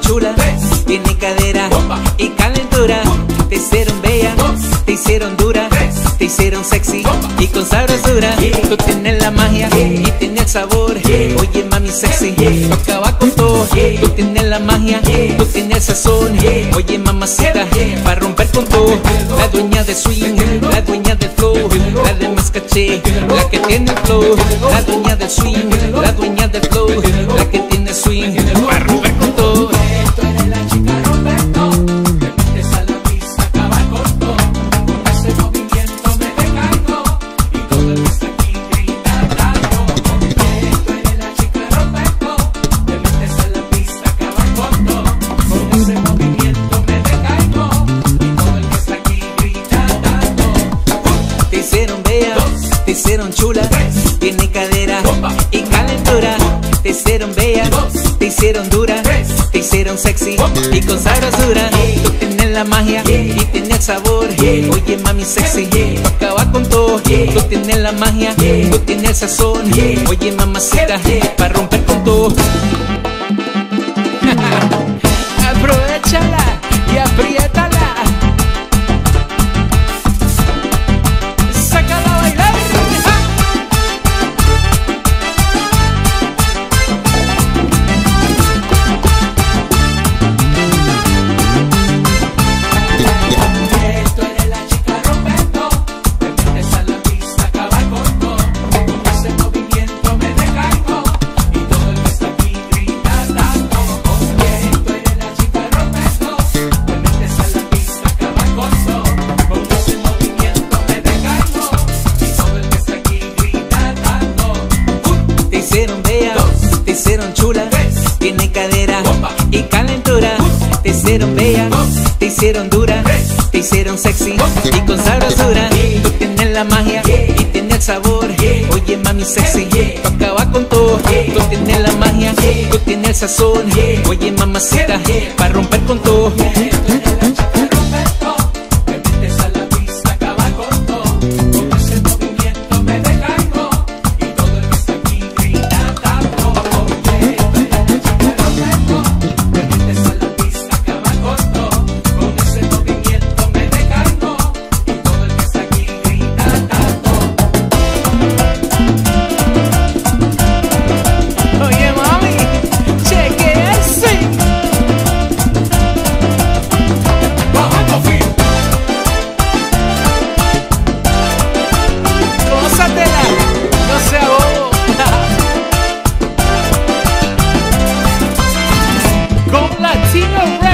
chula, tiene cadera y calentura. Te hicieron bella, te hicieron dura, te hicieron sexy y con sabrosura. Tú tienes la magia y tienes el sabor. Oye, mami sexy, tú acabas con todo. Tú tienes la magia, tú tienes el sazón. Oye, mamacita, para romper con todo. La dueña de swing, la dueña del flow, la de más caché, la que tiene el flow. La dueña del swing, la dueña del flow, la que tiene swing, para hicieron chula, tiene cadera y calentura. Te hicieron bella, te hicieron dura, te hicieron sexy y con sabrosura. Tú tienes la magia y tienes el sabor. Oye, mami sexy, tú acabas con todo. Tú tienes la magia, tú tienes el sazón. Oye, mamacita, para romper con todo. Y calentura. Te hicieron bella, te hicieron dura, te hicieron sexy y con sabrosura. Tú tienes la magia y tienes el sabor. Oye, mami sexy, tú acabas con todo. Tú tienes la magia, tú tienes el sazón. Oye, mamacita, para romper con todo. Casino